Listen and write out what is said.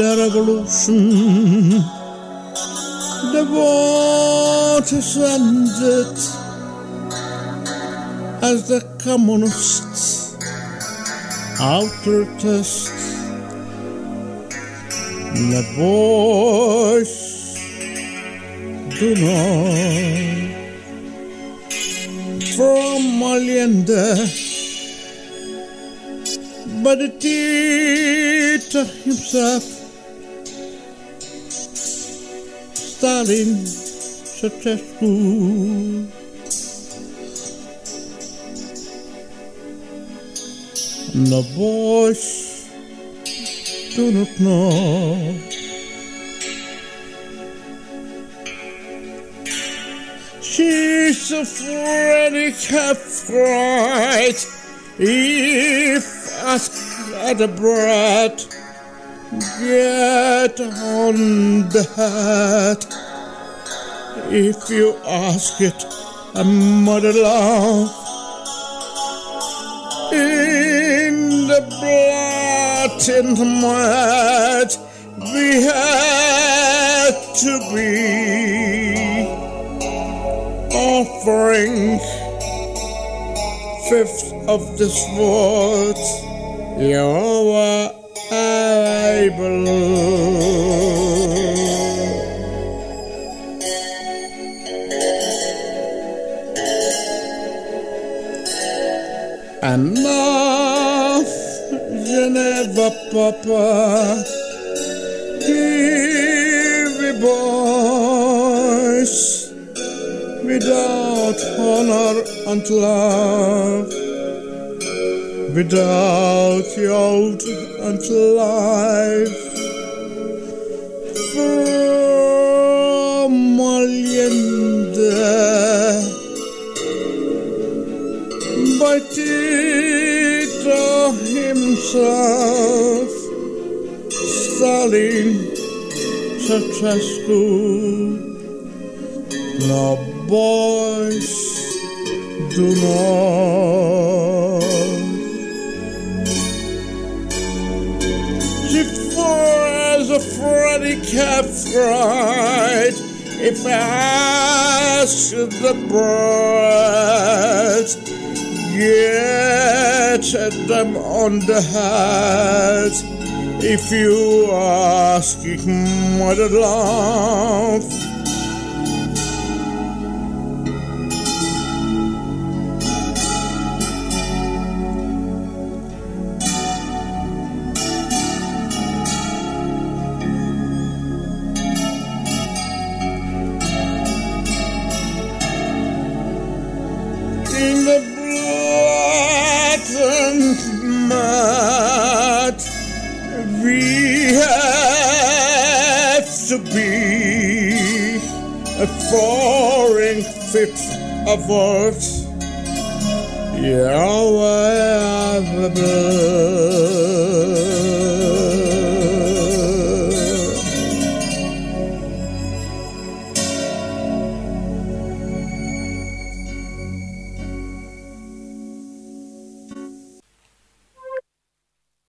the revolution. The waters ended as the communists outer test. The boys do not from Allende but the teacher himself, Stalin, successful. The boys do not know. She's to have cried if ask at the bread, get on the hat. If you ask it, a mother love the blood in the mud we had to be offering fifth of this world Jehovah I believe. Enough, Geneva Papa, give me boys without honor and love. Without youth and life. From Allende by Tito himself, Stalin, Ceausescu, no boys do not. as a Freddy cat fried if I ask the birds get them on the head if you ask it mother love mud. We have to be a foreign fit of words. Yahweh of blood.